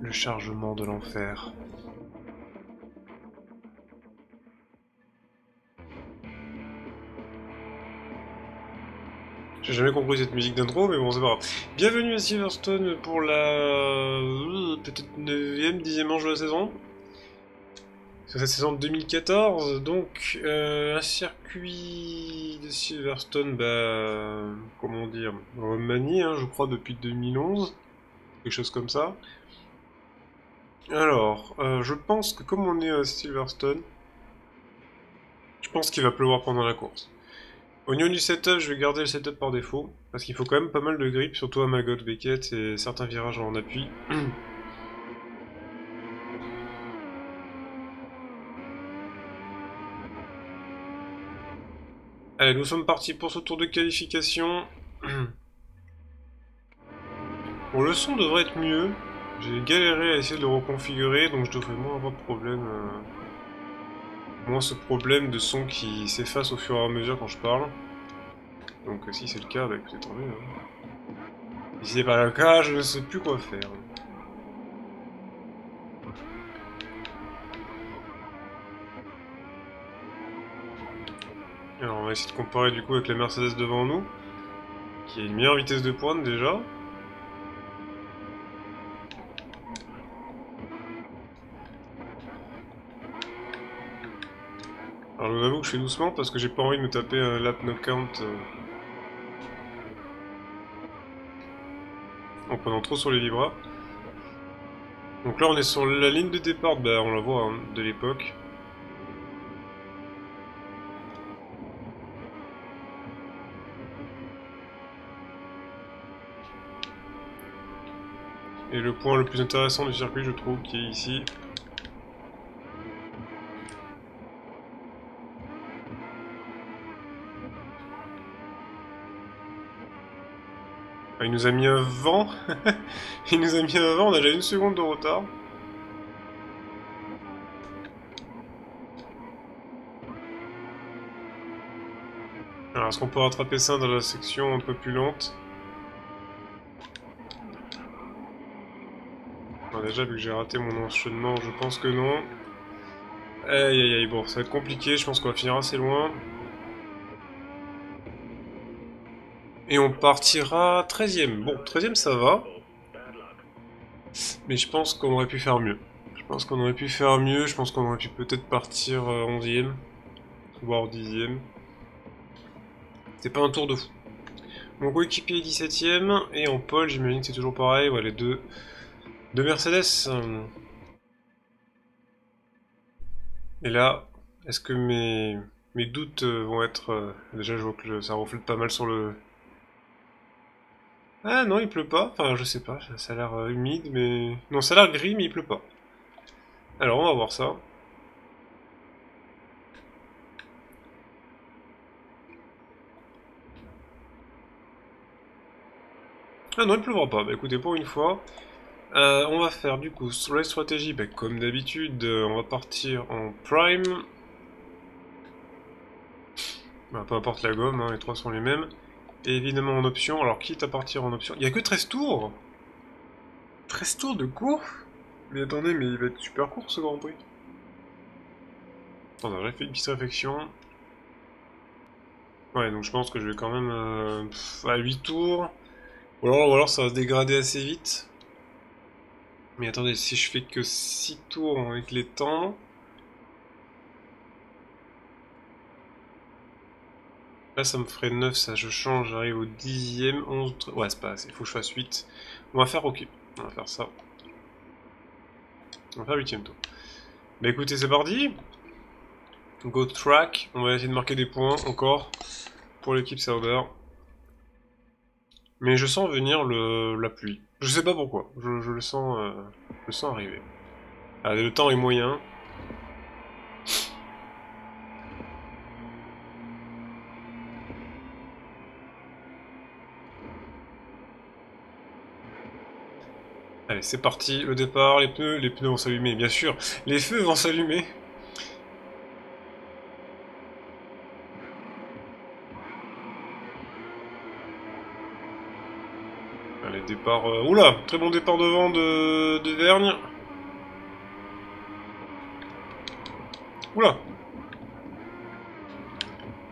Le chargement de l'enfer. J'ai jamais compris cette musique d'intro, mais bon, c'est pas grave. Bienvenue à Silverstone pour la... euh, peut-être 9ème, 10ème manche de la saison. C'est cette saison de 2014, donc euh, un circuit de Silverstone, bah... comment dire Remanié, hein, je crois, depuis 2011. Quelque chose comme ça. Alors, euh, je pense que comme on est à Silverstone, je pense qu'il va pleuvoir pendant la course. Au niveau du setup, je vais garder le setup par défaut, parce qu'il faut quand même pas mal de grip, surtout à Magot, Beckett et certains virages en appui. Allez, nous sommes partis pour ce tour de qualification. Bon, le son devrait être mieux. J'ai galéré à essayer de le reconfigurer, donc je devrais moins avoir de problème. euh, Moins ce problème de son qui s'efface au fur et à mesure quand je parle. Donc euh, si c'est le cas, bah écoutez, tant mieux. hein. Si c'est pas le cas, je ne sais plus quoi faire. Alors on va essayer de comparer du coup avec la Mercedes devant nous, qui a une meilleure vitesse de pointe déjà. Je vous avoue que je fais doucement parce que j'ai pas envie de me taper un lap no count euh, en prenant trop sur les vibras. Donc là on est sur la ligne de départ, bah on la voit hein, de l'époque. Et le point le plus intéressant du circuit je trouve qui est ici. Il nous a mis un vent. il nous a mis un vent, on a déjà une seconde de retard. Alors, est-ce qu'on peut rattraper ça dans la section un peu plus lente? Déjà, vu que j'ai raté mon enchaînement, je pense que non. Aïe aïe aïe, bon, ça va être compliqué, je pense qu'on va finir assez loin. Et on partira 13ème. Bon, 13ème ça va. Mais je pense qu'on aurait pu faire mieux. Je pense qu'on aurait pu faire mieux. Je pense qu'on aurait pu peut-être partir euh, 11ème. Voire 10ème. C'est pas un tour de fou. Mon coéquipier est 17ème. Et en pole, j'imagine que c'est toujours pareil. Ouais, les deux, deux Mercedes. Et là, est-ce que mes, mes doutes euh, vont être... euh, Déjà, je vois que ça reflète pas mal sur le, ah non, il pleut pas. Enfin, je sais pas, ça- a l'air euh, humide, mais... Non, ça a l'air gris, mais il pleut pas. Alors, on va voir ça. Ah non, il pleuvra pas. Bah écoutez, pour une fois, euh, on va faire du coup sur la stratégie, bah, comme d'habitude, euh, on va partir en prime. Bah, peu importe la gomme, hein, les trois sont les mêmes. Évidemment en option, alors quitte à partir en option. Il y a que 13 tours 13 tours de course Mais attendez, mais il va être super court ce Grand Prix. Attends, j'ai fait une petite réflexion. Ouais, donc je pense que je vais quand même euh, à 8 tours. Ou alors, ou alors ça va se dégrader assez vite. Mais attendez, si je fais que 6 tours avec les temps... Là, ça me ferait 9, ça je change, j'arrive au 10ème, 11, 13... Ouais, c'est pas assez, il faut que je fasse 8. On va faire OK. On va faire ça. On va faire 8ème tour. Bah écoutez, c'est parti. Go track. On va essayer de marquer des points encore pour l'équipe Sauber. Mais je sens venir le, la pluie. Je sais pas pourquoi. Je, le sens, euh, je le sens arriver. Allez, le temps est moyen. C'est parti, le départ, les pneus, les pneus vont s'allumer, bien sûr, les feux vont s'allumer. Allez, départ... Euh, oula Très bon départ devant de, de Vergne. Oula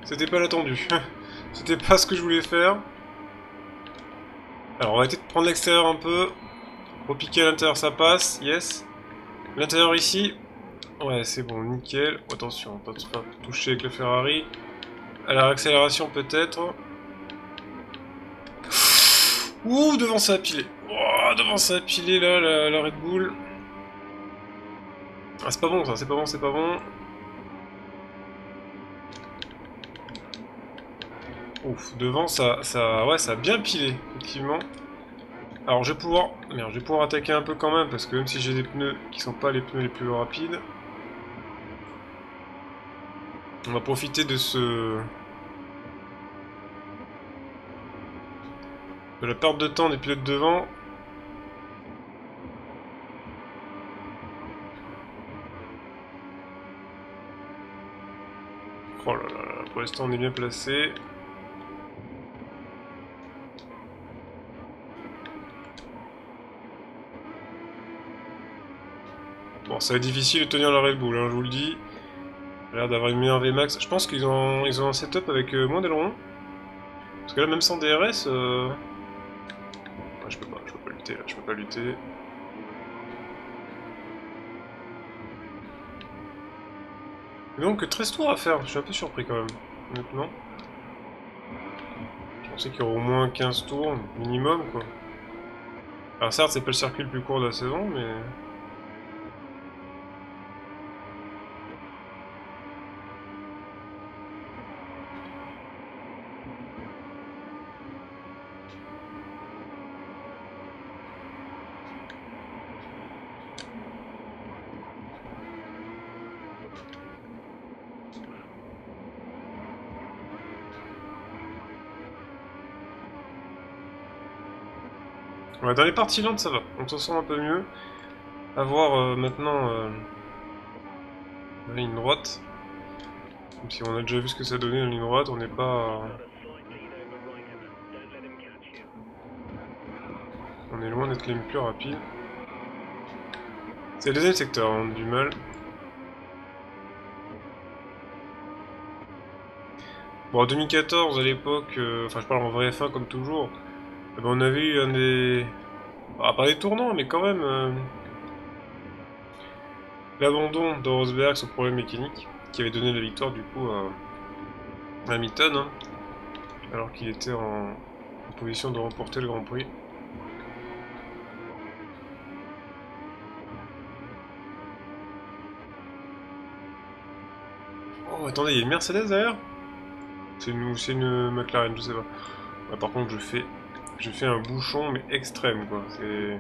C'était pas l'attendu. C'était pas ce que je voulais faire. Alors on va essayer de prendre l'extérieur un peu. Repiquer à l'intérieur ça passe, yes. L'intérieur ici. Ouais c'est bon, nickel. Attention, pas, pas toucher avec le Ferrari. À la réaccélération peut-être. Ouh, devant ça a pilé. Oh, devant ça a pilé là, la, Red Bull. Ah, c'est pas bon ça, c'est pas bon, c'est pas bon. Ouf, devant ça, ça, ouais, ça a bien pilé, effectivement. Alors je vais pouvoir, merde, je vais pouvoir attaquer un peu quand même parce que même si j'ai des pneus qui sont pas les pneus les plus rapides, on va profiter de ce de la perte de temps des pilotes devant. Oh là là, pour l'instant on est bien placé. Ça va être difficile de tenir la Red Bull, hein, je vous le dis. L'air d'avoir une meilleure VMAX. Je pense qu'ils ont, ils ont un setup avec euh, moins d'ailerons. Parce que là, même sans DRS... Euh, je peux pas, je peux pas lutter là, je peux pas lutter. donc 13 tours à faire, je suis un peu surpris quand même, honnêtement. Je pensais qu'il y aurait au moins 15 tours, minimum quoi. Alors certes c'est pas le circuit le plus court de la saison, mais... dans les parties lentes, ça va. On se sent un peu mieux. A voir euh, maintenant euh, la ligne droite. Même si on a déjà vu ce que ça donnait la ligne droite, on n'est pas... On est loin d'être les plus rapides. C'est le deuxième secteur, on a du mal. Bon, en 2014, à l'époque, euh, enfin je parle en vrai F1 comme toujours, ben, on avait eu un des... Ah, pas des tournants, mais quand même... Euh, l'abandon de Rosberg, son problème mécanique, qui avait donné la victoire du coup à Hamilton, hein, alors qu'il était en... position de remporter le Grand Prix. Oh, attendez, il y a une Mercedes derrière C'est une, une McLaren, je sais pas. Ah, par contre, je fais j'ai fait un bouchon, mais extrême, quoi. C'est...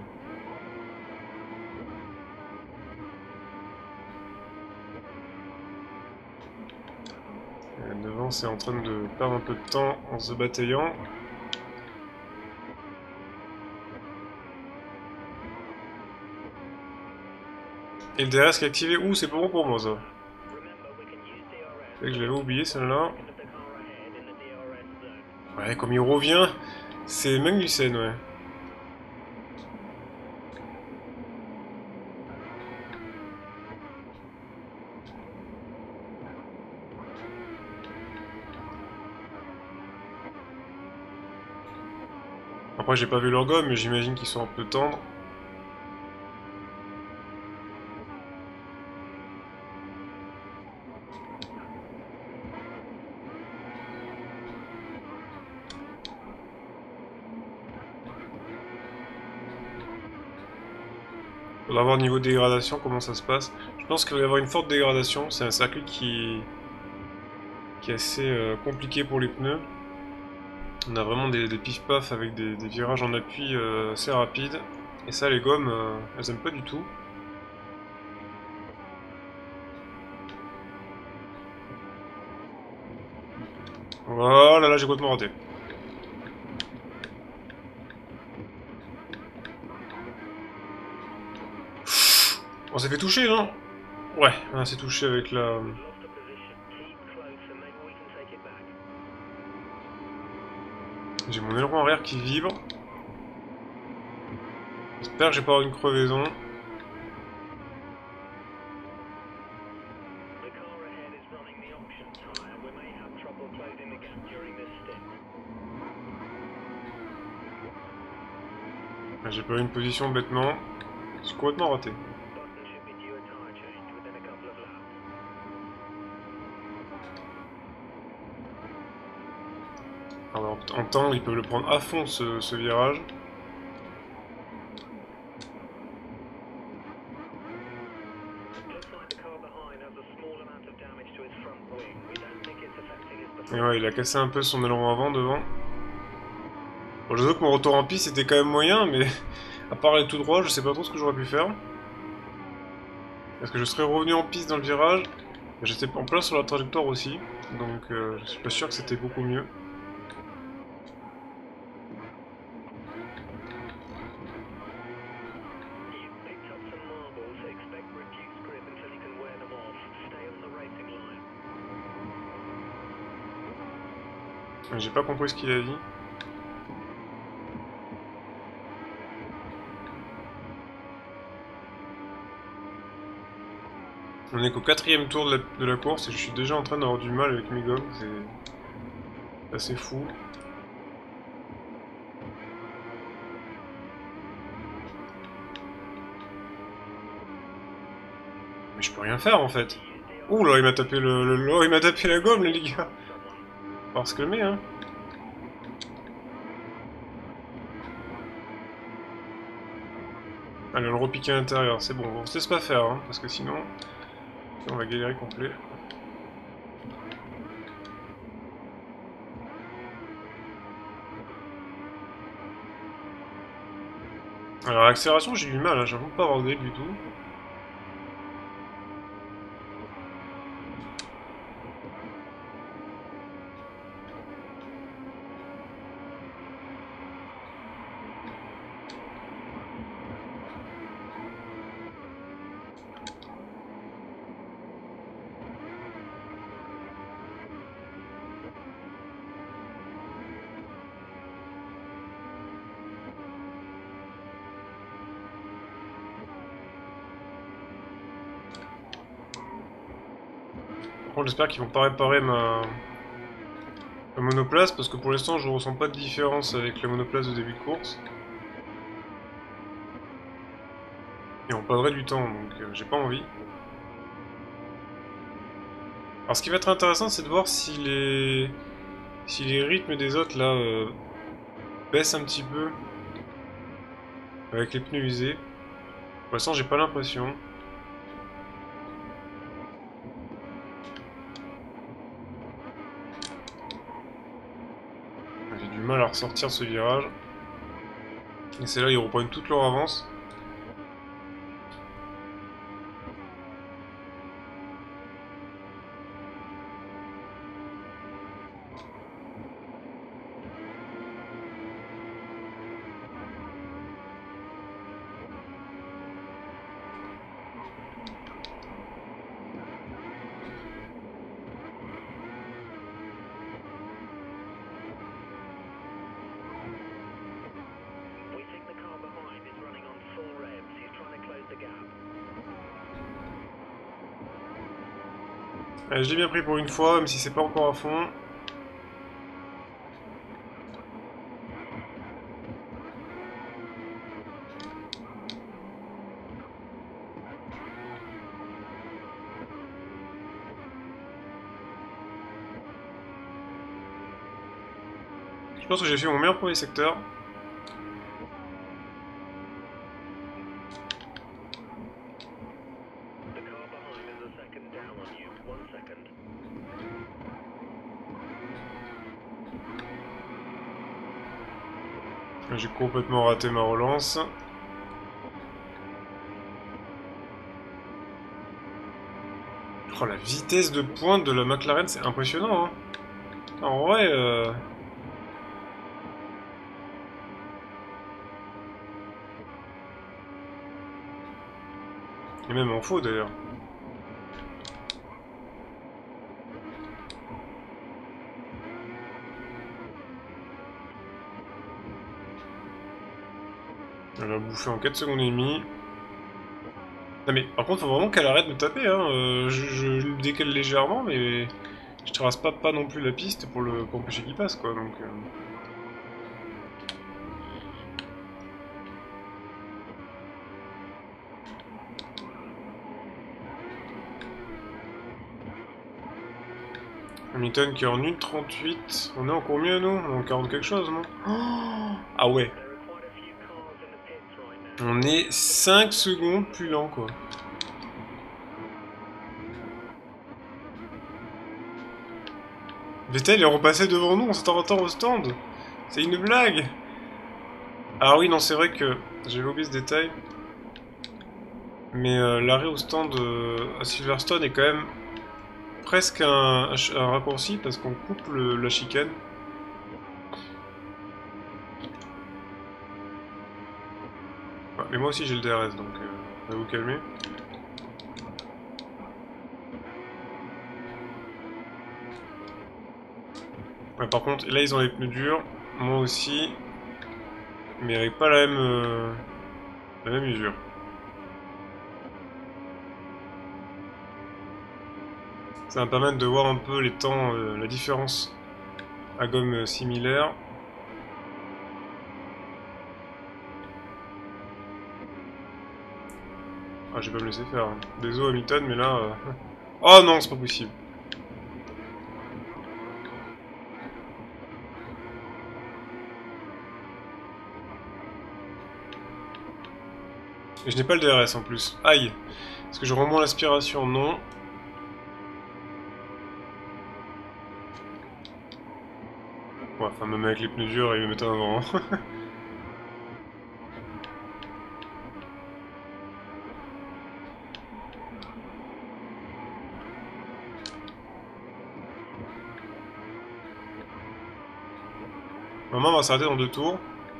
Devant, c'est en train de perdre un peu de temps en se bataillant. Et le DRS qui est activé. Ouh, c'est pas bon pour moi, ça. C'est que je l'avais oublié, celle-là. Ouais, comme il revient, c'est Magnussen, ouais. Après, j'ai pas vu leur gomme, mais j'imagine qu'ils sont un peu tendres. On va voir niveau dégradation comment ça se passe. Je pense qu'il va y avoir une forte dégradation. C'est un circuit qui, qui est assez euh, compliqué pour les pneus. On a vraiment des, pif-paf avec des, virages en appui euh, assez rapides. Et ça, les gommes, euh, elles aiment pas du tout. Voilà, là j'ai complètement raté. On s'est fait toucher, non? Ouais, on s'est touché avec la... J'ai mon aileron arrière qui vibre. J'espère que j'ai pas avoir une crevaison. Ah, j'ai pas eu une position bêtement. J'ai complètement raté. En temps, ils peuvent le prendre à fond ce, virage. Et ouais, il a cassé un peu son aileron avant devant. Je sais que mon retour en piste était quand même moyen, mais à part aller tout droit, je sais pas trop ce que j'aurais pu faire. Est-ce que je serais revenu en piste dans le virage J'étais en place sur la trajectoire aussi, donc euh, je suis pas sûr que c'était beaucoup mieux. J'ai pas compris ce qu'il a dit. On est qu'au quatrième tour de la, course et je suis déjà en train d'avoir du mal avec mes gommes, c'est assez fou. Mais je peux rien faire en fait. Ouh là il m'a tapé le, le, il m'a tapé la gomme les gars. Que le met hein. Allez, on le repiquer à l'intérieur, c'est bon, on se laisse pas faire, hein, parce que sinon, on va galérer complet. Alors, accélération, j'ai du mal, hein, j'avoue pas avoir du tout. J'espère qu'ils vont pas réparer ma... monoplace, parce que pour l'instant, je ressens pas de différence avec la monoplace de début de course. Et on perdrait du temps, donc euh, j'ai pas envie. Alors ce qui va être intéressant, c'est de voir si les... si les rythmes des autres, là, euh, baissent un petit peu avec les pneus usés. Pour l'instant, j'ai pas l'impression. Ressortir ce virage. Et c'est là ils reprennent toute leur avance. Je l'ai bien pris pour une fois, même si c'est pas encore à fond. Je pense que j'ai fait mon meilleur premier secteur. Complètement raté ma relance. Oh, la vitesse de pointe de la McLaren, c'est impressionnant. Hein. En vrai... Euh... Et même en faux d'ailleurs. Bouffé en 4 secondes et demie. Non mais par contre faut vraiment qu'elle arrête de taper hein. Euh, je, je, décale légèrement mais je trace pas, pas non plus la piste pour le pour empêcher qu'il passe quoi donc. Euh... Hamilton qui est en 1.38. On est encore mieux, nous En 40 quelque chose, non? Ah ouais. On est 5 secondes plus lent, quoi. Vettel est repassé devant nous en s'attend au stand. C'est une blague. Ah oui, non, c'est vrai que j'ai oublié ce détail. Mais euh, l'arrêt au stand euh, à Silverstone est quand même presque un, raccourci parce qu'on coupe la chicane. Mais moi aussi j'ai le DRS donc euh, va vous calmer. par contre là ils ont les pneus durs, moi aussi, mais avec pas la même, euh, la même usure. Ça va permettre de voir un peu les temps, euh, la différence à gomme euh, similaire. Ah, je vais pas me laisser faire. Hein. Désolé Hamilton, mais là... Euh, oh non, c'est pas possible. Et je n'ai pas le DRS en plus. Aïe Est-ce que je remonte l'aspiration? Non. enfin même avec les pneus durs, il me met en avant. va s'arrêter dans deux tours.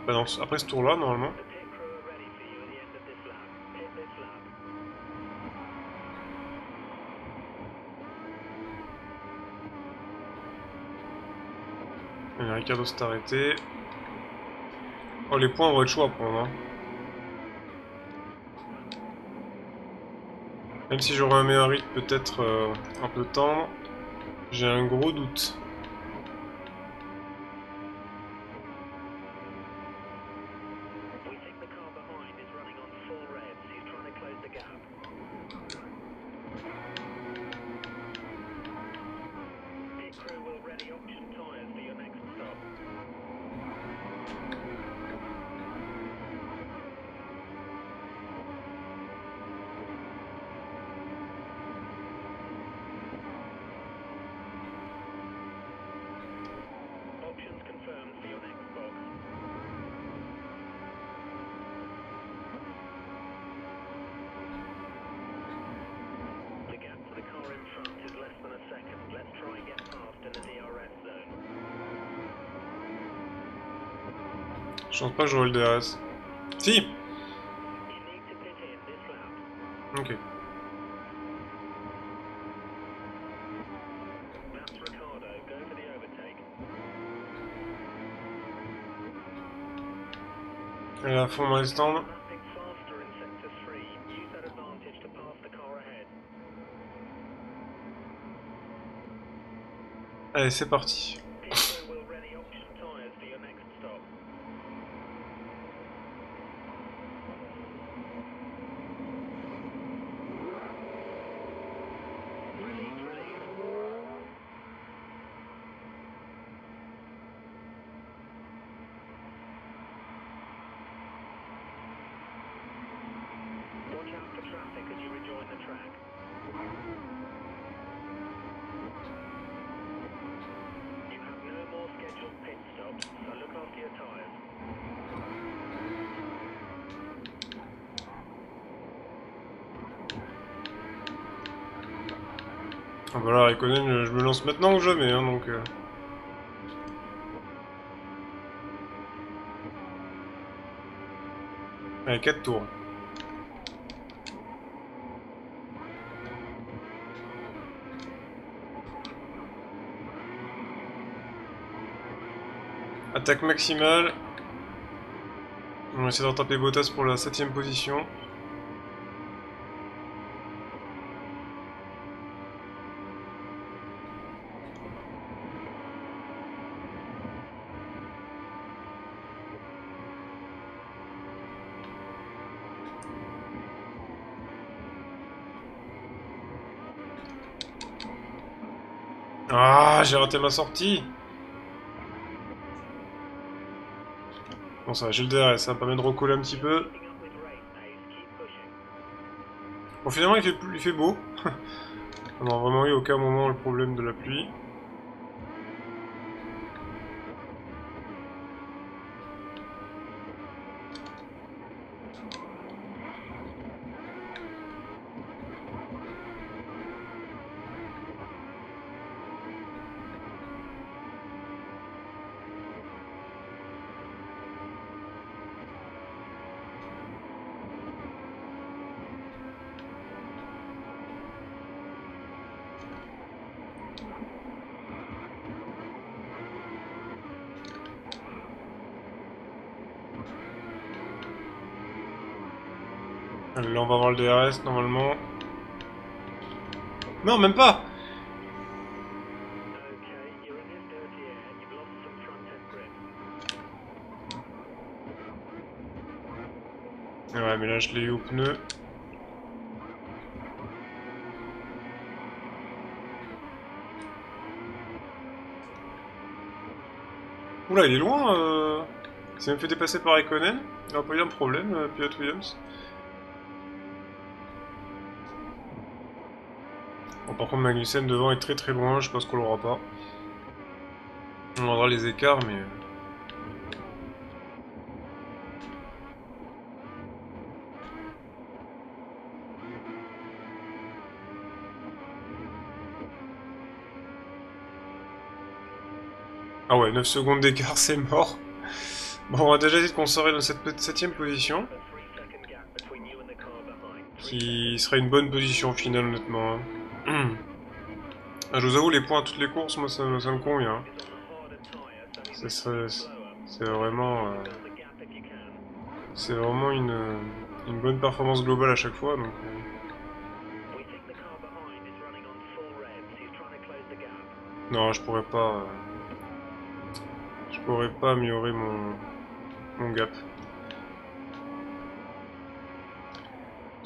après ce tour-là, normalement. Ricardo s'est arrêté. Oh, les points vont être chauds à prendre. Hein. Même si j'aurais un meilleur rythme, peut-être euh, un peu temps, j'ai un gros doute. Je pense pas que le DRS. Si Ok. Et à fond dans. Allez, c'est parti. Ah bah là, Raikkonen, je me lance maintenant ou jamais, hein, donc... Euh... Allez, 4 tours. Attaque maximale. On va essayer Bottas pour la 7ème position. Ah, j'ai raté ma sortie Ça j'ai le DRS, ça me permet de recoller un petit peu. Bon finalement il fait, il fait beau. On n'a vraiment eu aucun moment le problème de la pluie. Là, on va voir le DRS normalement. Non, même pas Ouais, mais là, je l'ai eu au pneu. Oula, il est loin euh... Il s'est même fait dépasser par Ekonen. Il n'a pas eu un problème, euh, Williams. Par contre, Magnussen devant est très très loin, je pense qu'on l'aura pas. On aura les écarts, mais... Euh. Ah ouais, 9 secondes d'écart, c'est mort. Bon, on va déjà dit qu'on serait dans cette 7ème position. Qui serait une bonne position finale, honnêtement. Hein. Ah, je vous avoue, les points à toutes les courses, moi ça, me convient. C'est vraiment... Euh, c'est vraiment une, une, bonne performance globale à chaque fois. Euh. Non, je pourrais pas... Euh, je pourrais pas améliorer mon, mon gap.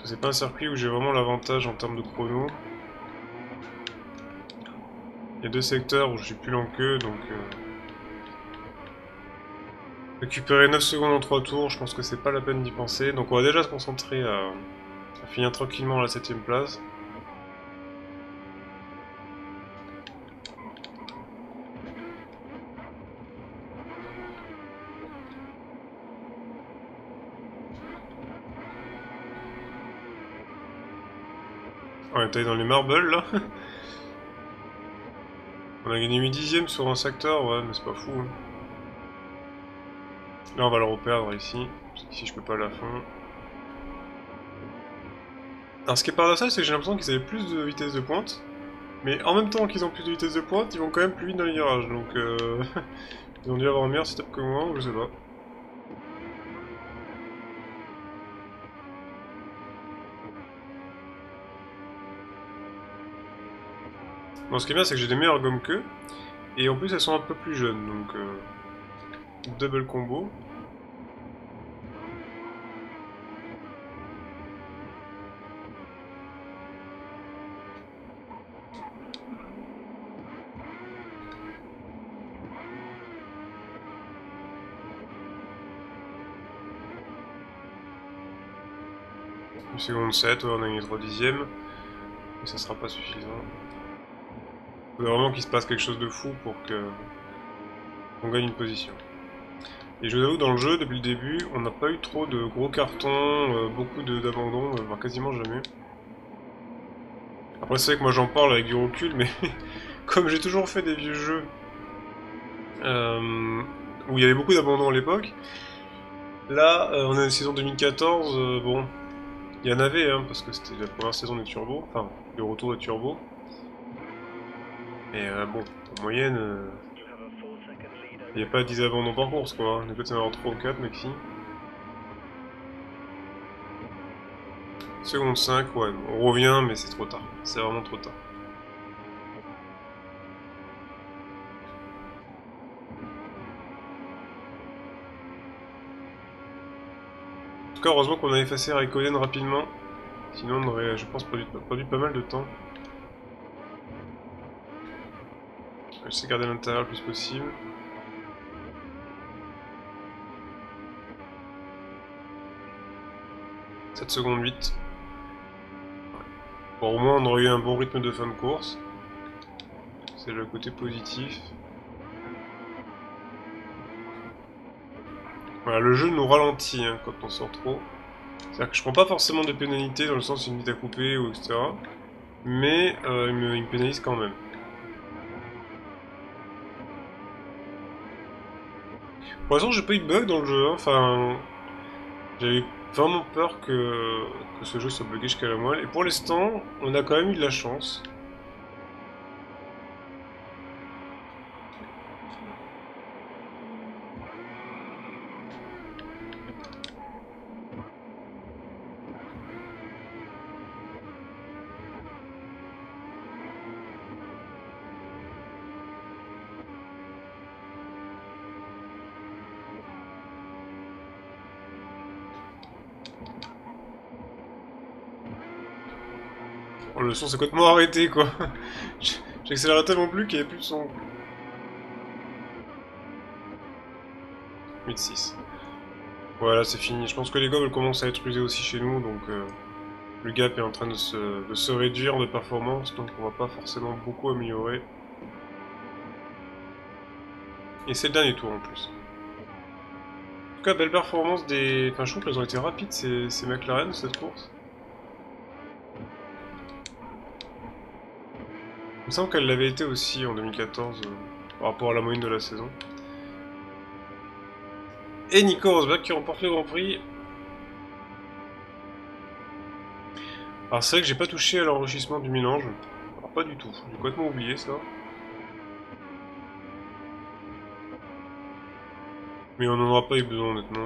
C'est pas un circuit où j'ai vraiment l'avantage en termes de chrono. Y a deux secteurs où je suis plus lent qu'eux, donc... Euh, récupérer 9 secondes en 3 tours, je pense que c'est pas la peine d'y penser. Donc on va déjà se concentrer à, finir tranquillement à la 7ème place. On est allé dans les marbles là On a gagné 8 dixièmes sur un secteur, ouais, mais c'est pas fou. Hein. Là, on va le reperdre ici. Ici, je peux pas à la fin. Alors, ce qui est paradoxal, c'est que j'ai l'impression qu'ils avaient plus de vitesse de pointe. Mais en même temps qu'ils ont plus de vitesse de pointe, ils vont quand même plus vite dans les virages. Donc, euh... ils ont dû avoir un meilleur setup que moi, je sais pas. Ce qui est bien, c'est que j'ai des meilleures gommes qu'eux. Et en plus, elles sont un peu plus jeunes, donc... Euh, double combo. Une seconde 7, on a gagné 3 dixièmes. Mais ça sera pas suffisant. Il faut vraiment qu'il se passe quelque chose de fou pour que qu'on gagne une position. Et je vous avoue, dans le jeu, depuis le début, on n'a pas eu trop de gros cartons, euh, beaucoup d'abandons, euh, quasiment jamais. Après, c'est vrai que moi j'en parle avec du recul, mais comme j'ai toujours fait des vieux jeux euh, où il y avait beaucoup d'abandons à l'époque, là, on est en saison 2014, bon, il y en avait, hein, parce que c'était la première saison des Turbo, enfin, le retour des Turbo. Mais euh, bon, en moyenne, euh, il n'y a pas 10 abandons par course quoi. Hein. Du coup, c'est avoir 3 ou 4 maxi. Seconde 5, ouais, on revient, mais c'est trop tard. C'est vraiment trop tard. En tout cas, heureusement qu'on a effacé Raikkonen rapidement. Sinon, on aurait, je pense, produit pas mal de temps. Je sais garder l'intérieur le plus possible. 7 secondes 8. Bon, au moins on aurait eu un bon rythme de fin de course. C'est le côté positif. Voilà, le jeu nous ralentit hein, quand on sort trop. C'est-à-dire que je prends pas forcément de pénalité dans le sens une vite à couper ou etc. Mais euh, il, me, pénalise quand même. Pour l'instant j'ai pas eu de bug dans le jeu, hein. enfin... J'avais vraiment peur que, que ce jeu soit bugué jusqu'à la moelle. Et pour l'instant, on a quand même eu de la chance. Son s'est complètement arrêté, quoi. J'accélérais tellement plus qu'il n'y avait plus de son. 8-6. Voilà, c'est fini. Je pense que les gobbles commencent à être usés aussi chez nous, donc euh, le gap est en train de se, de se réduire de performance, donc on va pas forcément beaucoup améliorer. Et c'est le dernier tour en plus. En tout cas, belle performance des... Enfin, je trouve qu'elles ont été rapides, ces, ces McLaren, cette course. Il me semble qu'elle l'avait été aussi en 2014 euh, par rapport à la moyenne de la saison. Et Nico Rosberg qui remporte le Grand Prix. Alors c'est vrai que j'ai pas touché à l'enrichissement du mélange. Alors pas du tout, j'ai complètement oublié ça. Mais on n'en aura pas eu besoin honnêtement.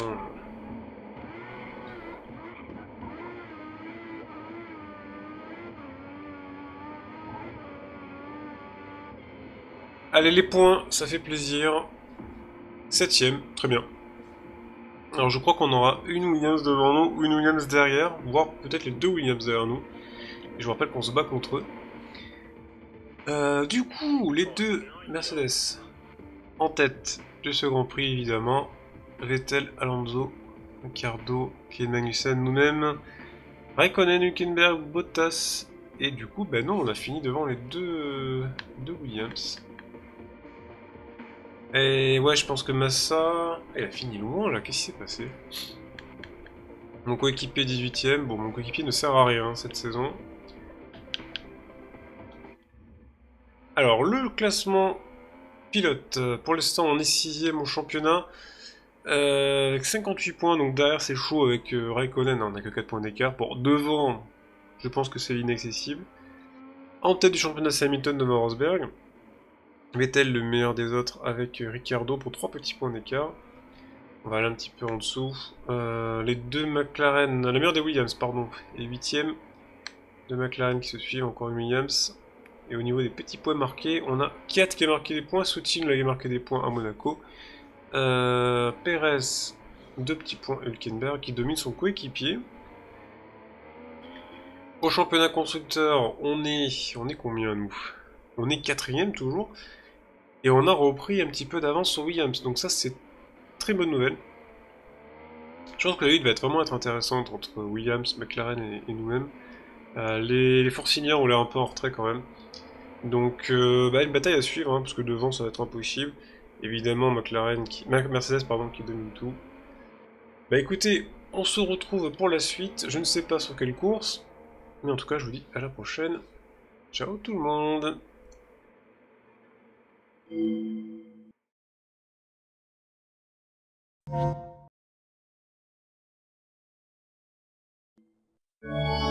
Allez, les points, ça fait plaisir. Septième, très bien. Alors je crois qu'on aura une Williams devant nous, ou une Williams derrière, voire peut-être les deux Williams derrière nous. Et je vous rappelle qu'on se bat contre eux. Euh, du coup, les deux Mercedes en tête de Grand Prix, évidemment. Vettel, Alonso, Ricardo, Kevin Magnussen, nous-mêmes. Raikkonen, Hülkenberg, Bottas. Et du coup, ben non, on a fini devant les deux Williams. Et ouais, je pense que Massa... Elle a fini loin là, qu'est-ce qui s'est passé? Mon coéquipier 18ème, bon mon coéquipier ne sert à rien cette saison. Alors le classement pilote, pour l'instant on est 6ème au championnat. Euh, avec 58 points, donc derrière c'est chaud avec euh, Raikkonen, on n'a que 4 points d'écart. Pour devant, je pense que c'est inaccessible. En tête du championnat, c'est Hamilton de Morosberg. Vettel le meilleur des autres avec Ricardo pour 3 petits points d'écart. On va aller un petit peu en dessous. Euh, les deux McLaren, la meilleure des Williams, pardon, et 8ème. Deux McLaren qui se suivent, encore une Williams. Et au niveau des petits points marqués, on a 4 qui a marqué des points. Soutil qui a marqué des points à Monaco. Euh, Perez, deux petits points. Hülkenberg qui domine son coéquipier. Au championnat constructeur, on est, on est combien nous? On est quatrième toujours. Et on a repris un petit peu d'avance sur Williams. Donc ça, c'est très bonne nouvelle. Je pense que la lutte va être vraiment être intéressante entre Williams, McLaren et, nous-mêmes. Euh, les, les ont l'air un peu en retrait quand même. Donc euh, bah, une bataille à suivre, hein, parce que devant ça va être impossible. Évidemment McLaren qui. Mercedes pardon qui domine tout. Bah écoutez, on se retrouve pour la suite. Je ne sais pas sur quelle course. Mais en tout cas je vous dis à la prochaine. Ciao tout le monde Thank you.